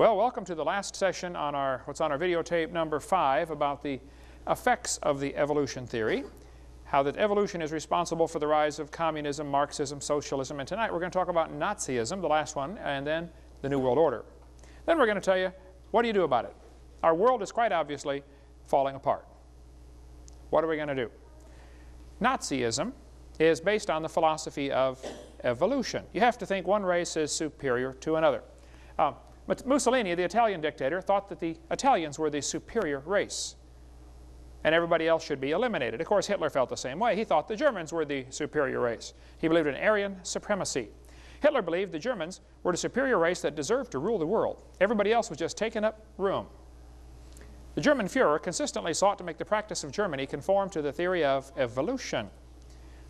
Well, welcome to the last session on our, what's on our videotape number five about the effects of the evolution theory, how that evolution is responsible for the rise of communism, Marxism, socialism, and tonight we're going to talk about Nazism, the last one, and then the New World Order. Then we're going to tell you, what do you do about it? Our world is quite obviously falling apart. What are we going to do? Nazism is based on the philosophy of evolution. You have to think one race is superior to another. Uh, Mussolini, the Italian dictator, thought that the Italians were the superior race and everybody else should be eliminated. Of course, Hitler felt the same way. He thought the Germans were the superior race. He believed in Aryan supremacy. Hitler believed the Germans were the superior race that deserved to rule the world. Everybody else was just taking up room. The German Fuhrer consistently sought to make the practice of Germany conform to the theory of evolution.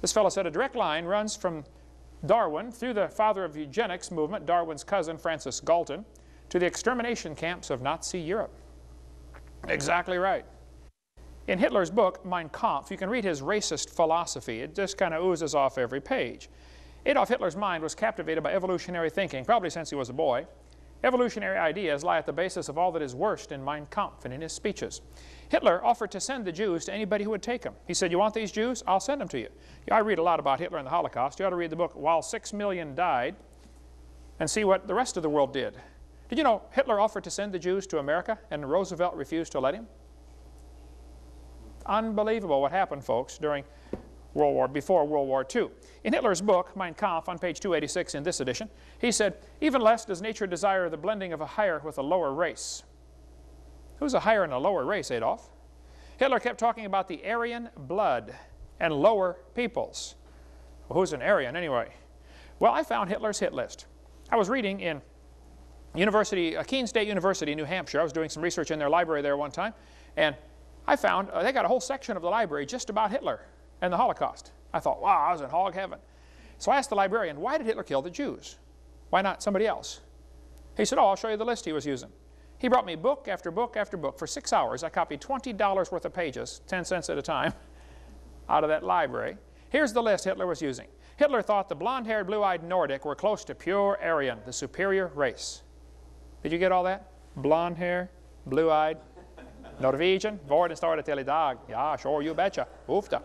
This fellow said a direct line runs from Darwin through the father of eugenics movement, Darwin's cousin Francis Galton, to the extermination camps of Nazi Europe. Exactly right. In Hitler's book, Mein Kampf, you can read his racist philosophy. It just kind of oozes off every page. Adolf Hitler's mind was captivated by evolutionary thinking, probably since he was a boy. Evolutionary ideas lie at the basis of all that is worst in Mein Kampf and in his speeches. Hitler offered to send the Jews to anybody who would take them. He said, you want these Jews? I'll send them to you. I read a lot about Hitler and the Holocaust. You ought to read the book While Six Million Died and see what the rest of the world did. Did you know Hitler offered to send the Jews to America and Roosevelt refused to let him? Unbelievable what happened, folks, during World War, before World War II. In Hitler's book, Mein Kampf, on page 286 in this edition, he said, even less does nature desire the blending of a higher with a lower race. Who's a higher and a lower race, Adolf? Hitler kept talking about the Aryan blood and lower peoples. Well, who's an Aryan anyway? Well, I found Hitler's hit list. I was reading in University, uh, Keene State University, New Hampshire. I was doing some research in their library there one time, and I found uh, they got a whole section of the library just about Hitler and the Holocaust. I thought, wow, I was in hog heaven. So I asked the librarian, why did Hitler kill the Jews? Why not somebody else? He said, oh, I'll show you the list he was using. He brought me book after book after book. For six hours, I copied $20 worth of pages, 10 cents at a time, out of that library. Here's the list Hitler was using. Hitler thought the blonde-haired, blue-eyed Nordic were close to pure Aryan, the superior race. Did you get all that? Blonde hair, blue-eyed, Norwegian, Vorden started till dag. Yeah, sure, you betcha. Oofta.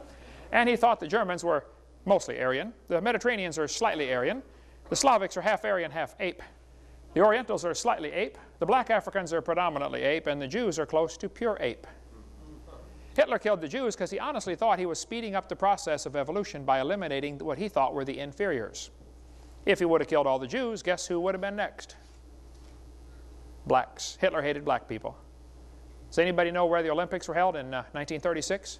And he thought the Germans were mostly Aryan. The Mediterraneans are slightly Aryan. The Slavics are half Aryan, half ape. The Orientals are slightly ape. The black Africans are predominantly ape. And the Jews are close to pure ape. Hitler killed the Jews because he honestly thought he was speeding up the process of evolution by eliminating what he thought were the inferiors. If he would have killed all the Jews, guess who would have been next? Blacks. Hitler hated black people. Does anybody know where the Olympics were held in uh, 1936?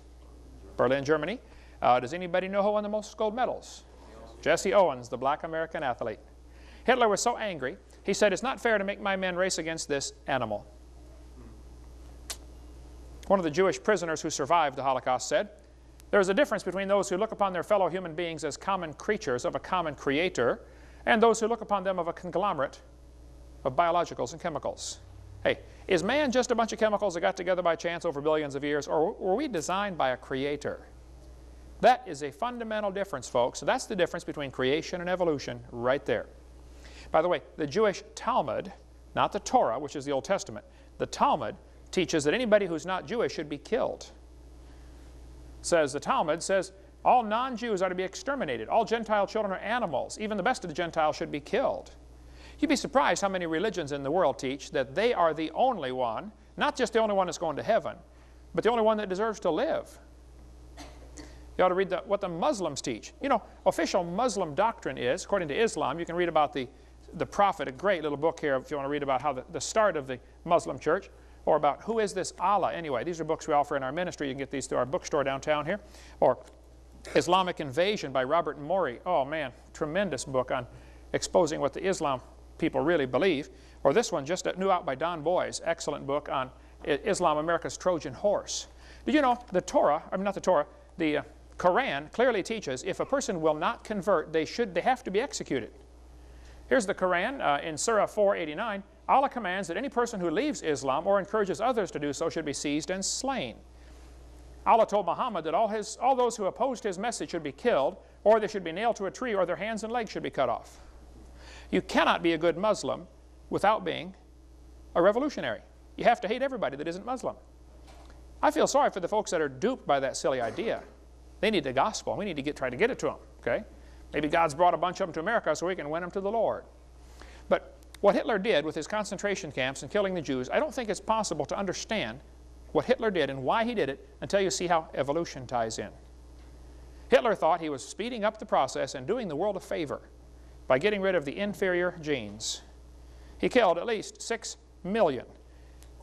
Berlin, Germany. Uh, does anybody know who won the most gold medals? Jesse Owens, the black American athlete. Hitler was so angry, he said, it's not fair to make my men race against this animal. One of the Jewish prisoners who survived the Holocaust said, there is a difference between those who look upon their fellow human beings as common creatures of a common creator and those who look upon them of a conglomerate of biologicals and chemicals. Hey, is man just a bunch of chemicals that got together by chance over billions of years, or were we designed by a creator? That is a fundamental difference, folks. So that's the difference between creation and evolution right there. By the way, the Jewish Talmud, not the Torah, which is the Old Testament, the Talmud teaches that anybody who's not Jewish should be killed. Says the Talmud says all non-Jews are to be exterminated. All Gentile children are animals. Even the best of the Gentiles should be killed. You'd be surprised how many religions in the world teach that they are the only one, not just the only one that's going to heaven, but the only one that deserves to live. You ought to read the, what the Muslims teach. You know, official Muslim doctrine is, according to Islam, you can read about the, the Prophet, a great little book here if you want to read about how the, the start of the Muslim church, or about who is this Allah anyway. These are books we offer in our ministry. You can get these through our bookstore downtown here. Or Islamic Invasion by Robert Morey. Oh man, tremendous book on exposing what the Islam people really believe. Or this one, just new out by Don Boys, excellent book on Islam, America's Trojan horse. Did you know the Torah, I mean not the Torah, the uh, Quran clearly teaches if a person will not convert, they should, they have to be executed. Here's the Quran uh, in Surah 489. Allah commands that any person who leaves Islam or encourages others to do so should be seized and slain. Allah told Muhammad that all, his, all those who opposed his message should be killed, or they should be nailed to a tree, or their hands and legs should be cut off. You cannot be a good Muslim without being a revolutionary. You have to hate everybody that isn't Muslim. I feel sorry for the folks that are duped by that silly idea. They need the gospel. We need to get, try to get it to them, okay? Maybe God's brought a bunch of them to America so we can win them to the Lord. But what Hitler did with his concentration camps and killing the Jews, I don't think it's possible to understand what Hitler did and why he did it until you see how evolution ties in. Hitler thought he was speeding up the process and doing the world a favor by getting rid of the inferior genes. He killed at least six million.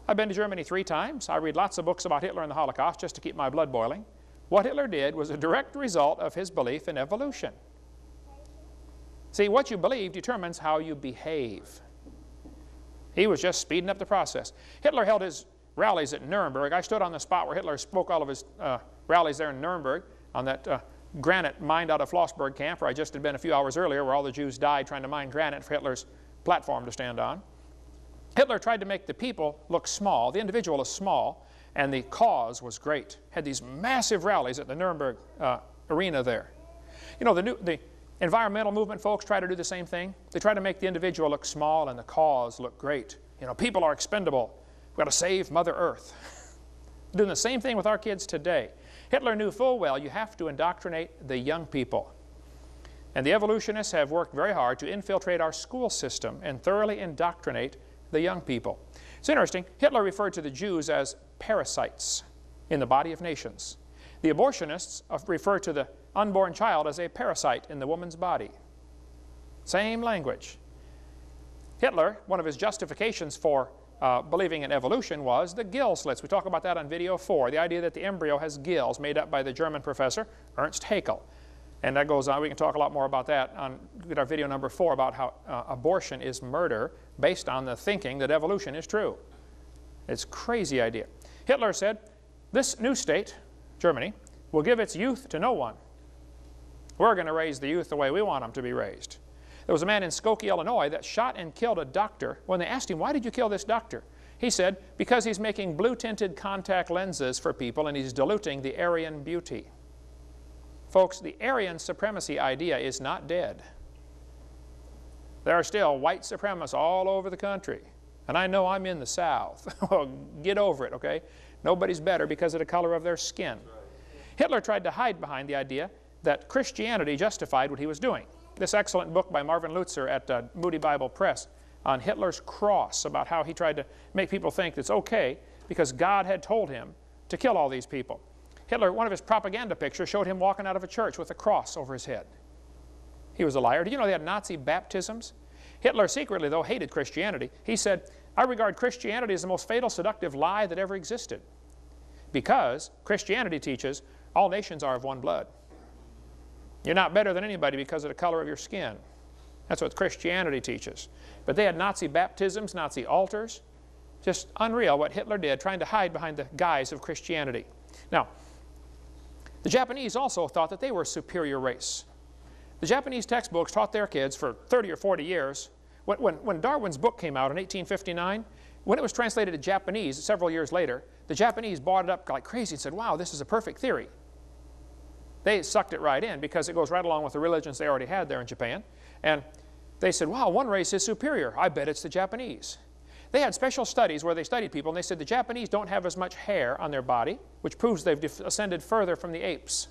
I've been to Germany three times. I read lots of books about Hitler and the Holocaust just to keep my blood boiling. What Hitler did was a direct result of his belief in evolution. See, what you believe determines how you behave. He was just speeding up the process. Hitler held his rallies at Nuremberg. I stood on the spot where Hitler spoke all of his uh, rallies there in Nuremberg on that uh, granite mined out of Flossenbürg camp where I just had been a few hours earlier where all the Jews died trying to mine granite for Hitler's platform to stand on. Hitler tried to make the people look small. The individual is small, and the cause was great. Had these massive rallies at the Nuremberg uh, arena there. You know, the, new, the environmental movement folks try to do the same thing. They try to make the individual look small and the cause look great. You know, people are expendable. We've got to save Mother Earth. Doing the same thing with our kids today. Hitler knew full well you have to indoctrinate the young people. And the evolutionists have worked very hard to infiltrate our school system and thoroughly indoctrinate the young people. It's interesting, Hitler referred to the Jews as parasites in the body of nations. The abortionists refer to the unborn child as a parasite in the woman's body. Same language. Hitler, one of his justifications for uh, believing in evolution was the gill slits. We talk about that on video four, the idea that the embryo has gills made up by the German professor Ernst Haeckel. And that goes on. We can talk a lot more about that on our video number four about how uh, abortion is murder based on the thinking that evolution is true. It's a crazy idea. Hitler said, this new state, Germany, will give its youth to no one. We're going to raise the youth the way we want them to be raised. There was a man in Skokie, Illinois that shot and killed a doctor. When they asked him, why did you kill this doctor? He said, because he's making blue-tinted contact lenses for people and he's diluting the Aryan beauty. Folks, the Aryan supremacy idea is not dead. There are still white supremacists all over the country. And I know I'm in the South. well, get over it, okay? Nobody's better because of the color of their skin. Hitler tried to hide behind the idea that Christianity justified what he was doing. This excellent book by Marvin Lutzer at uh, Moody Bible Press on Hitler's cross about how he tried to make people think it's okay because God had told him to kill all these people. Hitler, one of his propaganda pictures showed him walking out of a church with a cross over his head. He was a liar. Do you know they had Nazi baptisms? Hitler secretly, though, hated Christianity. He said, I regard Christianity as the most fatal, seductive lie that ever existed because Christianity teaches all nations are of one blood. You're not better than anybody because of the color of your skin. That's what Christianity teaches. But they had Nazi baptisms, Nazi altars. Just unreal what Hitler did, trying to hide behind the guise of Christianity. Now, the Japanese also thought that they were a superior race. The Japanese textbooks taught their kids for 30 or 40 years. When, when, when, Darwin's book came out in 1859, when it was translated to Japanese several years later, the Japanese bought it up like crazy and said, wow, this is a perfect theory. They sucked it right in because it goes right along with the religions they already had there in Japan. And they said, wow, one race is superior. I bet it's the Japanese. They had special studies where they studied people, and they said the Japanese don't have as much hair on their body, which proves they've ascended further from the apes.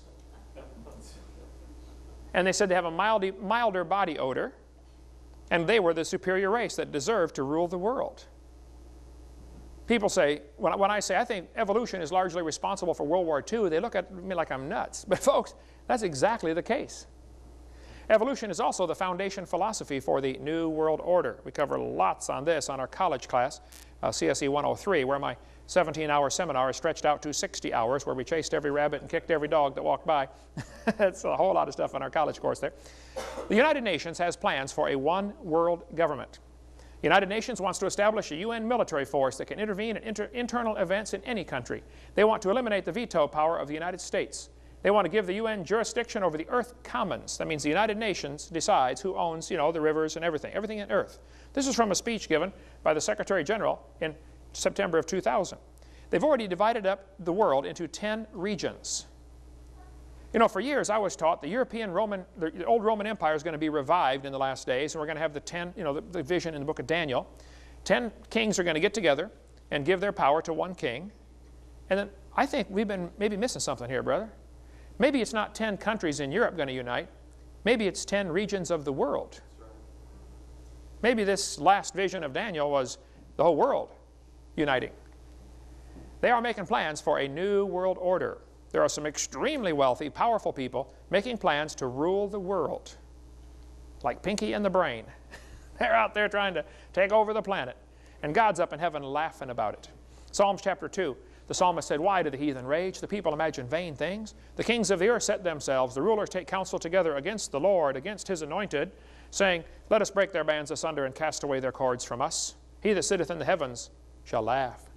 And they said they have a mildy, milder body odor, and they were the superior race that deserved to rule the world. People say, when, when I say I think evolution is largely responsible for World War II, they look at me like I'm nuts. But folks, that's exactly the case. Evolution is also the foundation philosophy for the New World Order. We cover lots on this on our college class, uh, CSE 103, where my 17-hour seminar is stretched out to 60 hours, where we chased every rabbit and kicked every dog that walked by. That's a whole lot of stuff on our college course there. The United Nations has plans for a one-world government. The United Nations wants to establish a UN military force that can intervene in inter internal events in any country. They want to eliminate the veto power of the United States. They want to give the UN jurisdiction over the Earth Commons. That means the United Nations decides who owns, you know, the rivers and everything, everything in Earth. This is from a speech given by the Secretary General in September of 2000. They've already divided up the world into 10 regions. You know, for years I was taught the European Roman, the old Roman Empire is going to be revived in the last days, and we're going to have the 10, you know, the, the vision in the book of Daniel. Ten kings are going to get together and give their power to one king. And then I think we've been maybe missing something here, brother. Maybe it's not 10 countries in Europe going to unite. Maybe it's 10 regions of the world. Maybe this last vision of Daniel was the whole world uniting. They are making plans for a new world order. There are some extremely wealthy, powerful people making plans to rule the world, like Pinky and the Brain. They're out there trying to take over the planet. And God's up in heaven laughing about it. Psalms chapter 2. The psalmist said, Why do the heathen rage? The people imagine vain things. The kings of the earth set themselves. The rulers take counsel together against the Lord, against his anointed, saying, Let us break their bands asunder and cast away their cords from us. He that sitteth in the heavens shall laugh.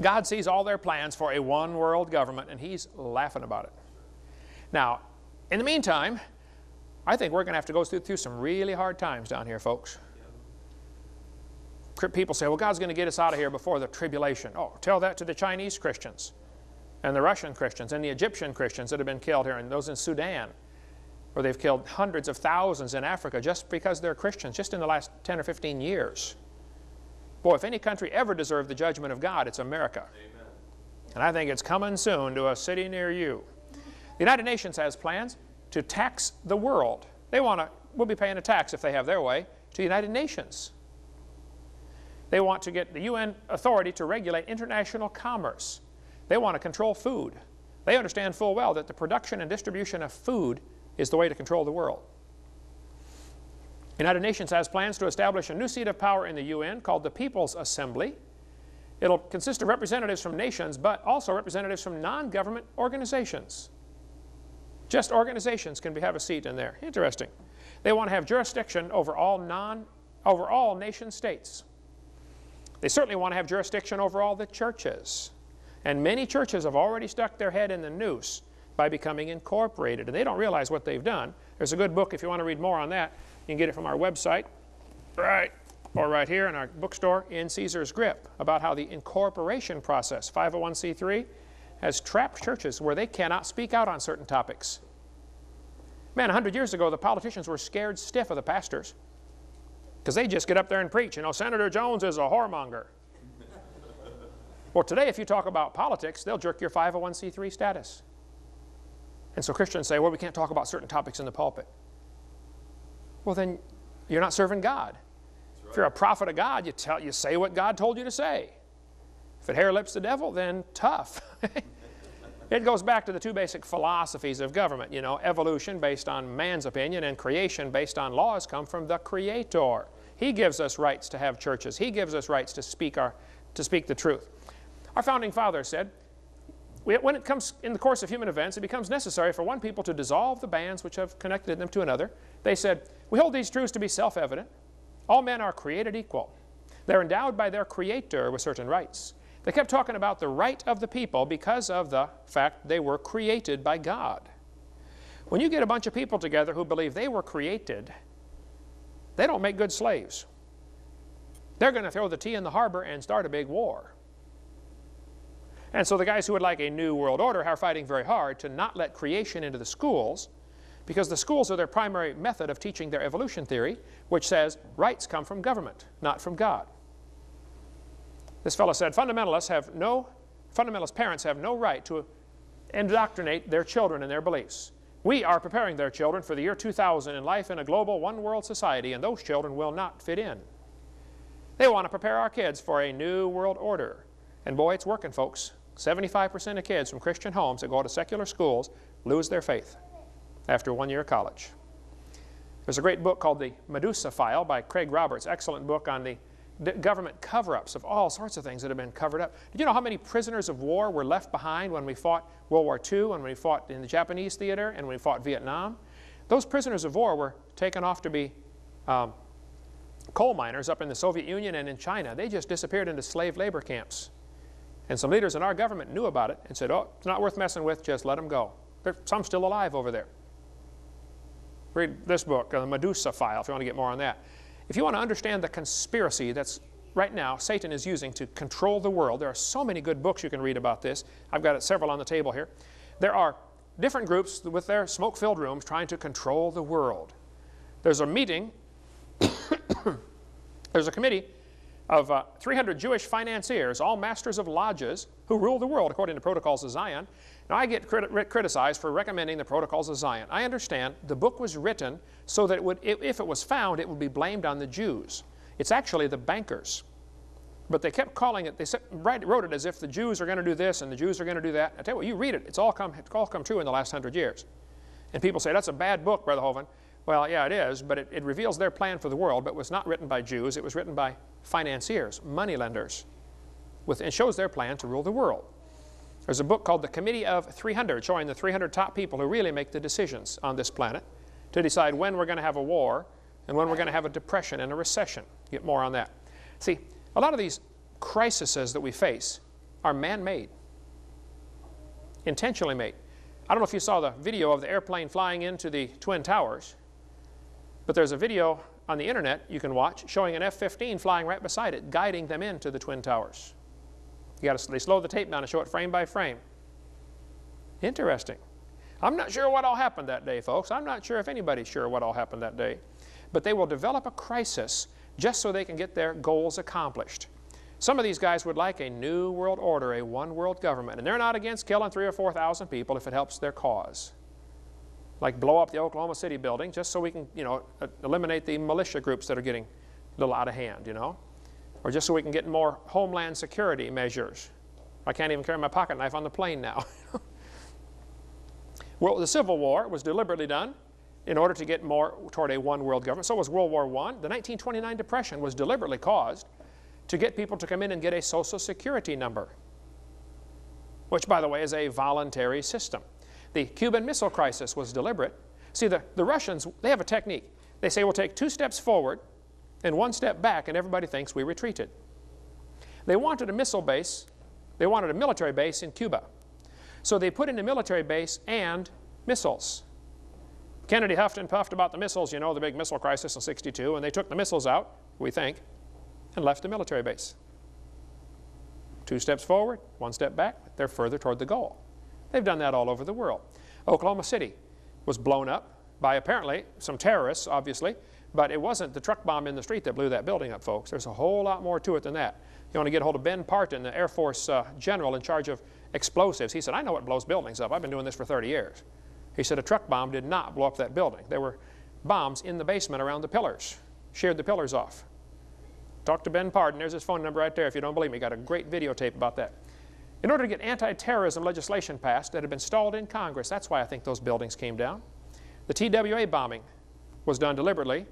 God sees all their plans for a one world government, and he's laughing about it. Now, in the meantime, I think we're going to have to go through, through some really hard times down here, folks. People say, well, God's going to get us out of here before the tribulation. Oh, tell that to the Chinese Christians and the Russian Christians and the Egyptian Christians that have been killed here and those in Sudan where they've killed hundreds of thousands in Africa just because they're Christians, just in the last 10 or 15 years. Boy, if any country ever deserved the judgment of God, it's America. Amen. And I think it's coming soon to a city near you. The United Nations has plans to tax the world. They want to, we'll be paying a tax if they have their way, to the United Nations. They want to get the UN authority to regulate international commerce. They want to control food. They understand full well that the production and distribution of food is the way to control the world. United Nations has plans to establish a new seat of power in the UN called the People's Assembly. It'll consist of representatives from nations, but also representatives from non-government organizations. Just organizations can have a seat in there. Interesting. They want to have jurisdiction over all non, over all nation states. They certainly want to have jurisdiction over all the churches. And many churches have already stuck their head in the noose by becoming incorporated. And they don't realize what they've done. There's a good book if you want to read more on that. You can get it from our website, right, or right here in our bookstore in Caesar's Grip about how the incorporation process, 501c3, has trapped churches where they cannot speak out on certain topics. Man, 100 years ago, the politicians were scared stiff of the pastors because they just get up there and preach. You know, Senator Jones is a whoremonger. well, today, if you talk about politics, they'll jerk your 501c3 status. And so Christians say, well, we can't talk about certain topics in the pulpit. Well, then you're not serving God. Right. If you're a prophet of God, you, tell, you say what God told you to say. If it hair lips the devil, then tough. it goes back to the two basic philosophies of government. You know, evolution based on man's opinion and creation based on laws come from the Creator. He gives us rights to have churches. He gives us rights to speak, our, to speak the truth. Our founding father said, when it comes in the course of human events, it becomes necessary for one people to dissolve the bands which have connected them to another. They said, we hold these truths to be self-evident. All men are created equal. They're endowed by their Creator with certain rights. They kept talking about the right of the people because of the fact they were created by God. When you get a bunch of people together who believe they were created, they don't make good slaves. They're going to throw the tea in the harbor and start a big war. And so the guys who would like a new world order are fighting very hard to not let creation into the schools because the schools are their primary method of teaching their evolution theory, which says rights come from government, not from God. This fellow said, fundamentalists have no, fundamentalist parents have no right to indoctrinate their children in their beliefs. We are preparing their children for the year 2000 in life in a global one-world society, and those children will not fit in. They want to prepare our kids for a new world order. And boy, it's working, folks. 75% of kids from Christian homes that go to secular schools lose their faith after one year of college. There's a great book called The Medusa File by Craig Roberts, excellent book on the government cover-ups of all sorts of things that have been covered up. Did you know how many prisoners of war were left behind when we fought World War II, and when we fought in the Japanese theater, and when we fought Vietnam? Those prisoners of war were taken off to be um, coal miners up in the Soviet Union and in China. They just disappeared into slave labor camps. And some leaders in our government knew about it and said, oh, it's not worth messing with, just let them go. There's some still alive over there. Read this book, The Medusa File, if you want to get more on that. If you want to understand the conspiracy that's right now Satan is using to control the world, there are so many good books you can read about this. I've got several on the table here. There are different groups with their smoke-filled rooms trying to control the world. There's a meeting There's a committee of uh, 300 Jewish financiers, all masters of lodges, who rule the world according to Protocols of Zion. Now, I get crit criticized for recommending the Protocols of Zion. I understand the book was written so that it would, if it was found, it would be blamed on the Jews. It's actually the bankers. But they kept calling it, they wrote it as if the Jews are going to do this and the Jews are going to do that. I tell you what, you read it, it's all come, it's all come true in the last hundred years. And people say, that's a bad book, Brother Hovind. Well, yeah, it is, but it, it reveals their plan for the world, but it was not written by Jews. It was written by financiers, moneylenders, with, and shows their plan to rule the world. There's a book called The Committee of 300, showing the 300 top people who really make the decisions on this planet to decide when we're going to have a war and when we're going to have a depression and a recession. Get more on that. See, a lot of these crises that we face are man-made, intentionally made. I don't know if you saw the video of the airplane flying into the Twin Towers, but there's a video on the internet you can watch showing an F-15 flying right beside it, guiding them into the Twin Towers. You got to, they slow the tape down and show it frame by frame. Interesting. I'm not sure what all happened that day, folks. I'm not sure if anybody's sure what all happened that day. But they will develop a crisis just so they can get their goals accomplished. Some of these guys would like a new world order, a one world government, and they're not against killing three or 4,000 people if it helps their cause like blow up the Oklahoma City building just so we can, you know, eliminate the militia groups that are getting a little out of hand, you know, or just so we can get more homeland security measures. I can't even carry my pocket knife on the plane now. well, the Civil War was deliberately done in order to get more toward a one world government. So was World War I. The 1929 Depression was deliberately caused to get people to come in and get a Social Security number, which, by the way, is a voluntary system. The Cuban Missile Crisis was deliberate. See, the, the Russians, they have a technique. They say we'll take two steps forward and one step back, and everybody thinks we retreated. They wanted a missile base, they wanted a military base in Cuba. So they put in a military base and missiles. Kennedy huffed and puffed about the missiles, you know, the big missile crisis in 62, and they took the missiles out, we think, and left the military base. Two steps forward, one step back, they're further toward the goal. They've done that all over the world. Oklahoma City was blown up by apparently some terrorists, obviously, but it wasn't the truck bomb in the street that blew that building up, folks. There's a whole lot more to it than that. You want to get a hold of Ben Partin, the Air Force uh, general in charge of explosives. He said, I know what blows buildings up. I've been doing this for 30 years. He said a truck bomb did not blow up that building. There were bombs in the basement around the pillars, sheared the pillars off. Talk to Ben Partin. There's his phone number right there if you don't believe me. Got a great videotape about that. In order to get anti-terrorism legislation passed that had been stalled in Congress, that's why I think those buildings came down. The TWA bombing was done deliberately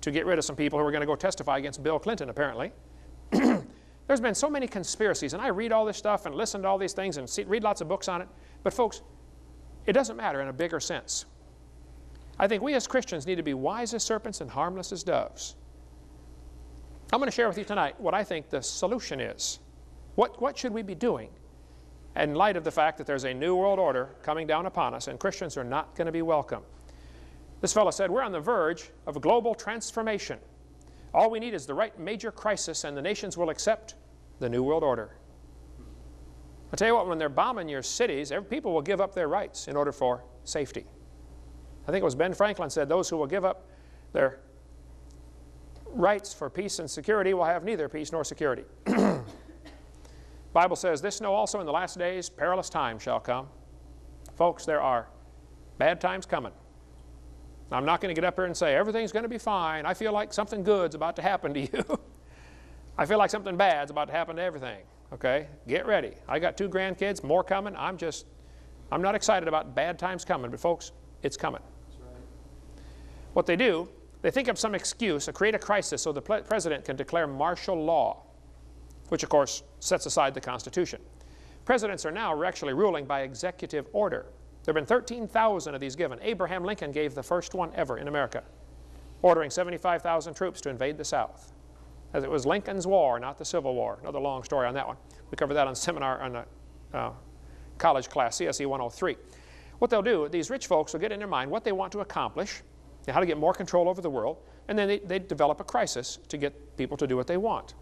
to get rid of some people who were going to go testify against Bill Clinton, apparently. There's been so many conspiracies, and I read all this stuff and listen to all these things and see, read lots of books on it. But folks, it doesn't matter in a bigger sense. I think we as Christians need to be wise as serpents and harmless as doves. I'm going to share with you tonight what I think the solution is. What, what should we be doing in light of the fact that there's a new world order coming down upon us and Christians are not going to be welcome. This fellow said, we're on the verge of a global transformation. All we need is the right major crisis and the nations will accept the new world order. I'll tell you what, when they're bombing your cities, people will give up their rights in order for safety. I think it was Ben Franklin said, those who will give up their rights for peace and security will have neither peace nor security. Bible says, This know also in the last days perilous times shall come. Folks, there are bad times coming. I'm not going to get up here and say, everything's going to be fine. I feel like something good's about to happen to you. I feel like something bad's about to happen to everything. Okay? Get ready. I got two grandkids, more coming. I'm just, I'm not excited about bad times coming, but folks, it's coming. Right. What they do, they think of some excuse, or create a crisis so the president can declare martial law which of course sets aside the Constitution. Presidents are now actually ruling by executive order. There have been 13,000 of these given. Abraham Lincoln gave the first one ever in America, ordering 75,000 troops to invade the South. As it was Lincoln's War, not the Civil War. Another long story on that one. We covered that on seminar on a uh, college class, CSE 103. What they'll do, these rich folks will get in their mind what they want to accomplish, how to get more control over the world, and then they, they develop a crisis to get people to do what they want.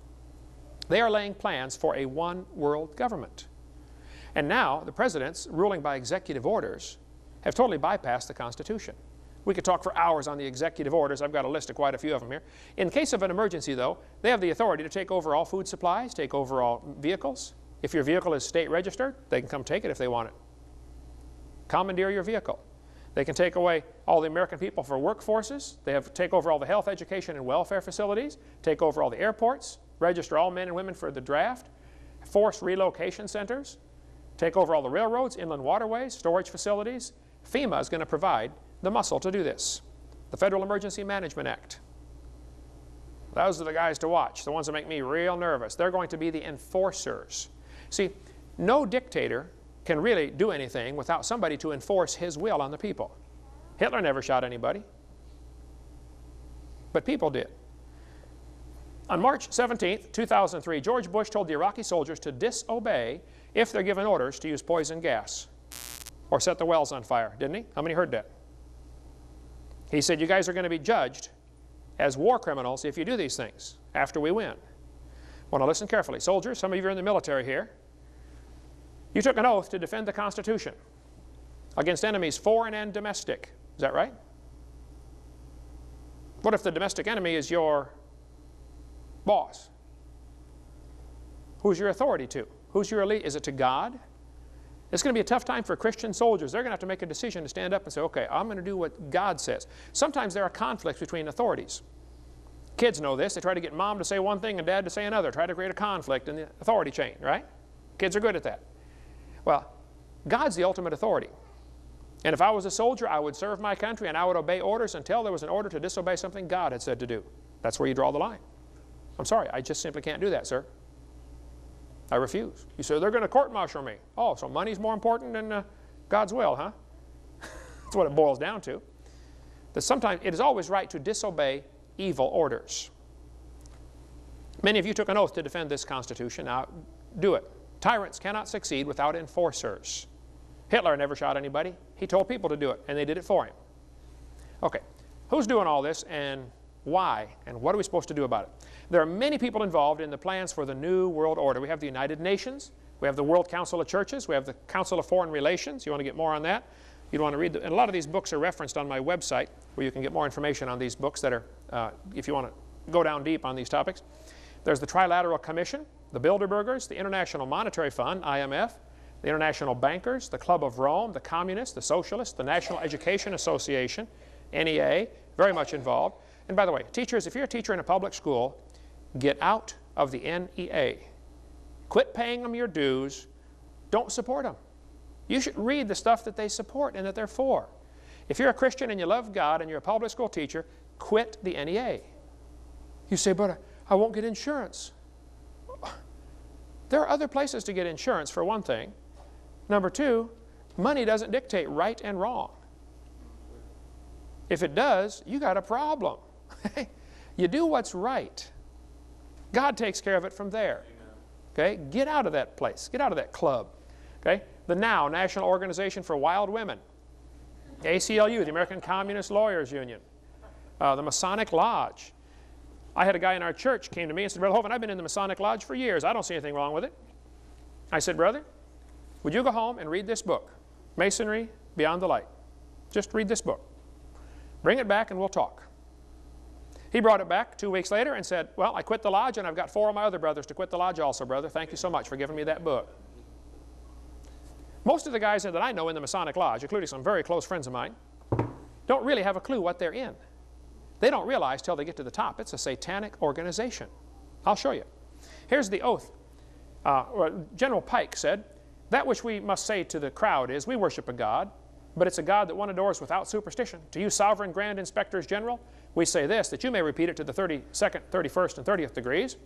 They are laying plans for a one world government. And now the presidents, ruling by executive orders, have totally bypassed the Constitution. We could talk for hours on the executive orders. I've got a list of quite a few of them here. In case of an emergency, though, they have the authority to take over all food supplies, take over all vehicles. If your vehicle is state registered, they can come take it if they want it. Commandeer your vehicle. They can take away all the American people for workforces. They have take over all the health, education, and welfare facilities, take over all the airports, register all men and women for the draft, force relocation centers, take over all the railroads, inland waterways, storage facilities. FEMA is going to provide the muscle to do this. The Federal Emergency Management Act. Those are the guys to watch, the ones that make me real nervous. They're going to be the enforcers. See, no dictator can really do anything without somebody to enforce his will on the people. Hitler never shot anybody, but people did. On March 17, 2003, George Bush told the Iraqi soldiers to disobey if they're given orders to use poison gas or set the wells on fire, didn't he? How many heard that? He said, you guys are going to be judged as war criminals if you do these things after we win. Want to listen carefully. Soldiers, some of you are in the military here. You took an oath to defend the Constitution against enemies foreign and domestic. Is that right? What if the domestic enemy is your boss? Who's your authority to? Who's your elite? Is it to God? It's going to be a tough time for Christian soldiers. They're going to have to make a decision to stand up and say, okay, I'm going to do what God says. Sometimes there are conflicts between authorities. Kids know this. They try to get mom to say one thing and dad to say another, try to create a conflict in the authority chain, right? Kids are good at that. Well, God's the ultimate authority. And if I was a soldier, I would serve my country and I would obey orders until there was an order to disobey something God had said to do. That's where you draw the line. I'm sorry, I just simply can't do that, sir. I refuse. You say, they're going to court-martial me. Oh, so money's more important than uh, God's will, huh? That's what it boils down to. That sometimes it is always right to disobey evil orders. Many of you took an oath to defend this Constitution. Now, do it. Tyrants cannot succeed without enforcers. Hitler never shot anybody. He told people to do it, and they did it for him. Okay, who's doing all this and why, and what are we supposed to do about it? There are many people involved in the plans for the New World Order. We have the United Nations, we have the World Council of Churches, we have the Council of Foreign Relations. You want to get more on that? You'd want to read, the, and a lot of these books are referenced on my website where you can get more information on these books that are, uh, if you want to go down deep on these topics. There's the Trilateral Commission, the Bilderbergers, the International Monetary Fund, IMF, the International Bankers, the Club of Rome, the Communists, the Socialists, the National Education Association, NEA, very much involved. And by the way, teachers, if you're a teacher in a public school, get out of the NEA. Quit paying them your dues. Don't support them. You should read the stuff that they support and that they're for. If you're a Christian and you love God and you're a public school teacher, quit the NEA. You say, but I won't get insurance. There are other places to get insurance, for one thing. Number two, money doesn't dictate right and wrong. If it does, you got a problem. you do what's right. God takes care of it from there. Okay? Get out of that place. Get out of that club. Okay? The NOW, National Organization for Wild Women. ACLU, the American Communist Lawyers Union. Uh, the Masonic Lodge. I had a guy in our church came to me and said, Brother Hovind, I've been in the Masonic Lodge for years. I don't see anything wrong with it. I said, Brother, would you go home and read this book, Masonry Beyond the Light? Just read this book. Bring it back and we'll talk. He brought it back two weeks later and said, Well, I quit the lodge and I've got four of my other brothers to quit the lodge also, brother. Thank you so much for giving me that book. Most of the guys that I know in the Masonic Lodge, including some very close friends of mine, don't really have a clue what they're in. They don't realize till they get to the top it's a satanic organization. I'll show you. Here's the oath. Uh, General Pike said, That which we must say to the crowd is, We worship a God, but it's a God that one adores without superstition. To you, sovereign grand inspectors general, we say this, that you may repeat it to the 32nd, 31st, and 30th degrees.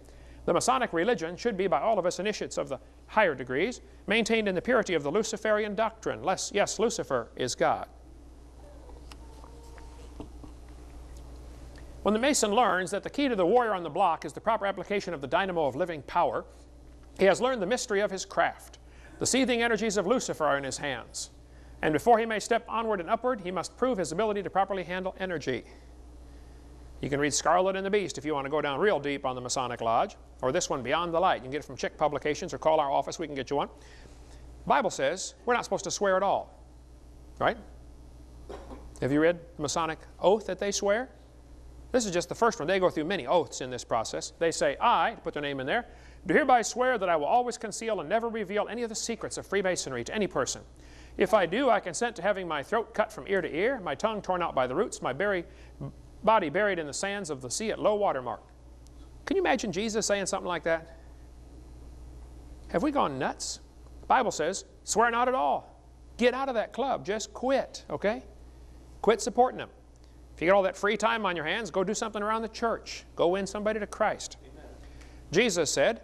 The Masonic religion should be by all of us initiates of the higher degrees, maintained in the purity of the Luciferian doctrine. Yes, Lucifer is God. When the Mason learns that the key to the warrior on the block is the proper application of the dynamo of living power, he has learned the mystery of his craft. The seething energies of Lucifer are in his hands. And before he may step onward and upward, he must prove his ability to properly handle energy. You can read Scarlet and the Beast if you want to go down real deep on the Masonic Lodge, or this one, Beyond the Light. You can get it from Chick Publications or call our office, we can get you one. Bible says we're not supposed to swear at all, right? Have you read the Masonic oath that they swear? This is just the first one. They go through many oaths in this process. They say, I, put their name in there, do hereby swear that I will always conceal and never reveal any of the secrets of Freemasonry to any person. If I do, I consent to having my throat cut from ear to ear, my tongue torn out by the roots, my bury, body buried in the sands of the sea at low water mark. Can you imagine Jesus saying something like that? Have we gone nuts? The Bible says, swear not at all. Get out of that club. Just quit, okay? Quit supporting them. If you get all that free time on your hands, go do something around the church. Go win somebody to Christ. Amen. Jesus said,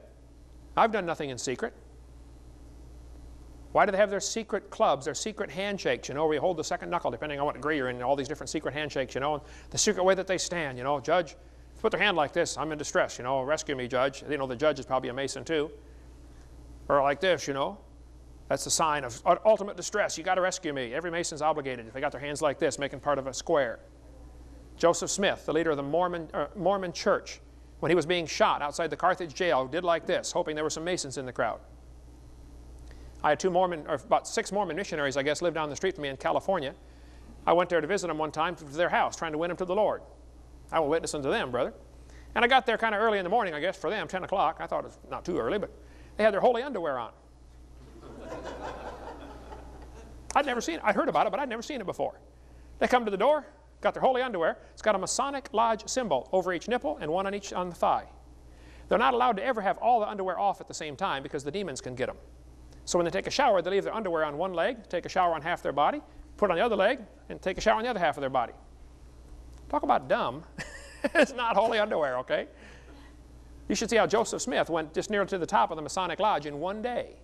I've done nothing in secret. Why do they have their secret clubs, their secret handshakes, you know, where you hold the second knuckle, depending on what degree you're in, all these different secret handshakes, you know, the secret way that they stand, you know, judge, put their hand like this, I'm in distress, you know, rescue me, judge. You know, the judge is probably a Mason too. Or like this, you know. That's the sign of ultimate distress. You got to rescue me. Every Mason's obligated if they got their hands like this, making part of a square. Joseph Smith, the leader of the Mormon, uh, Mormon church, when he was being shot outside the Carthage jail, did like this, hoping there were some Masons in the crowd. I had two Mormon, or about six Mormon missionaries, I guess, live down the street from me in California. I went there to visit them one time to their house, trying to win them to the Lord. I will witness unto them, brother. And I got there kind of early in the morning, I guess, for them, 10 o'clock. I thought it was not too early, but they had their holy underwear on. I'd never seen it. I'd heard about it, but I'd never seen it before. They come to the door, got their holy underwear. It's got a Masonic Lodge symbol over each nipple and one on each on the thigh. They're not allowed to ever have all the underwear off at the same time because the demons can get them. So when they take a shower, they leave their underwear on one leg, take a shower on half their body, put it on the other leg, and take a shower on the other half of their body. Talk about dumb. it's not holy underwear, okay? You should see how Joseph Smith went just near to the top of the Masonic Lodge in one day.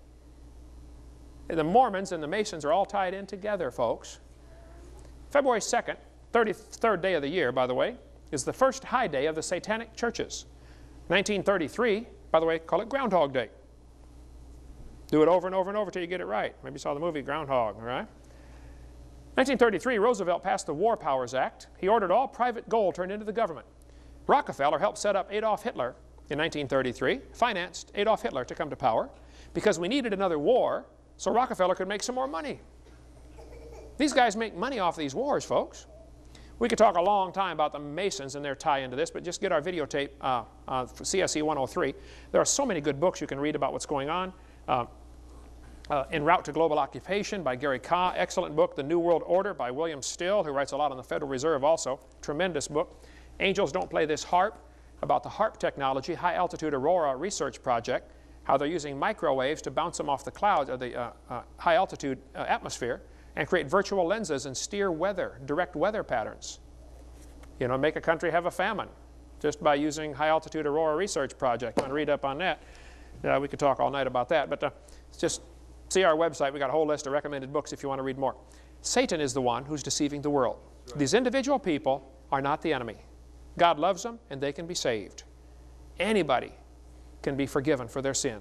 The Mormons and the Masons are all tied in together, folks. February 2nd, 33rd day of the year, by the way, is the first high day of the Satanic churches. 1933, by the way, call it Groundhog Day. Do it over and over and over till you get it right. Maybe you saw the movie Groundhog, all right? 1933, Roosevelt passed the War Powers Act. He ordered all private gold turned into the government. Rockefeller helped set up Adolf Hitler in 1933, financed Adolf Hitler to come to power because we needed another war so Rockefeller could make some more money. These guys make money off these wars, folks. We could talk a long time about the Masons and their tie into this, but just get our videotape uh, uh, CSE 103. There are so many good books you can read about what's going on. Uh, uh, En Route to Global Occupation by Gary Kah, excellent book. The New World Order by William Still, who writes a lot on the Federal Reserve also, tremendous book. Angels Don't Play This HAARP about the HAARP technology, High Altitude Aurora Research Project, how they're using microwaves to bounce them off the clouds of the uh, uh, high altitude uh, atmosphere and create virtual lenses and steer weather, direct weather patterns. You know, make a country have a famine just by using high altitude aurora research project. You want to read up on that? Yeah, we could talk all night about that, but uh, just see our website. We've got a whole list of recommended books if you want to read more. Satan is the one who's deceiving the world. Right. These individual people are not the enemy. God loves them and they can be saved. Anybody can be forgiven for their sin.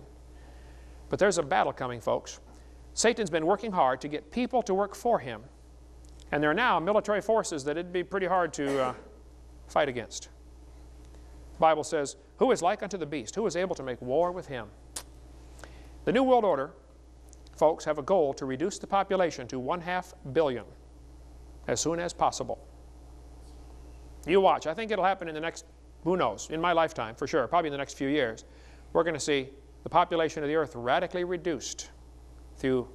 But there's a battle coming, folks. Satan's been working hard to get people to work for him. And there are now military forces that it'd be pretty hard to uh, fight against. The Bible says, Who is like unto the beast? Who is able to make war with him? The New World Order, folks, have a goal to reduce the population to one half billion as soon as possible. You watch. I think it'll happen in the next, who knows, in my lifetime for sure, probably in the next few years. We're going to see the population of the earth radically reduced through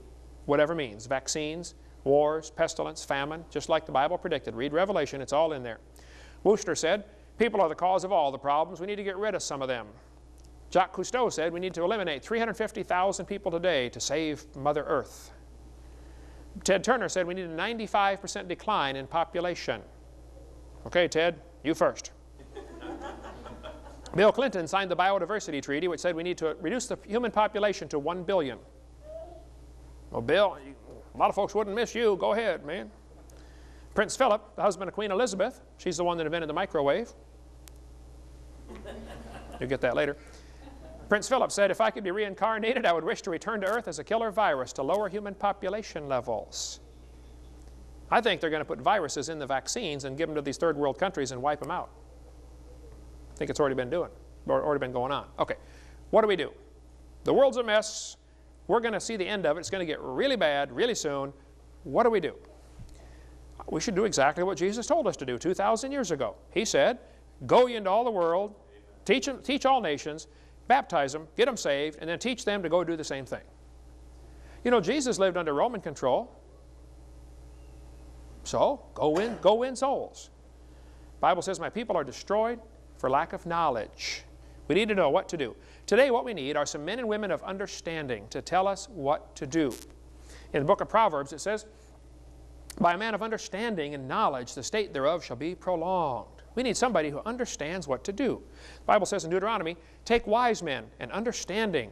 whatever means vaccines, wars, pestilence, famine, just like the Bible predicted. Read Revelation, it's all in there. Wooster said, People are the cause of all the problems. We need to get rid of some of them. Jacques Cousteau said we need to eliminate 350,000 people today to save Mother Earth. Ted Turner said we need a 95% decline in population. Okay, Ted, you first. Bill Clinton signed the Biodiversity Treaty, which said we need to reduce the human population to 1 billion. Well, Bill, a lot of folks wouldn't miss you. Go ahead, man. Prince Philip, the husband of Queen Elizabeth, she's the one that invented the microwave. You'll get that later. Prince Philip said, if I could be reincarnated, I would wish to return to Earth as a killer virus to lower human population levels. I think they're going to put viruses in the vaccines and give them to these third world countries and wipe them out. I think it's already been doing, or already been going on. Okay, what do we do? The world's a mess. We're going to see the end of it. It's going to get really bad really soon. What do we do? we should do exactly what Jesus told us to do 2,000 years ago. He said, Go ye into all the world, teach, teach all nations, baptize them, get them saved, and then teach them to go do the same thing. You know, Jesus lived under Roman control. So, go win, go win souls. Bible says, My people are destroyed for lack of knowledge. We need to know what to do. Today, what we need are some men and women of understanding to tell us what to do. In the book of Proverbs, it says, By a man of understanding and knowledge, the state thereof shall be prolonged. We need somebody who understands what to do. The Bible says in Deuteronomy, Take wise men and understanding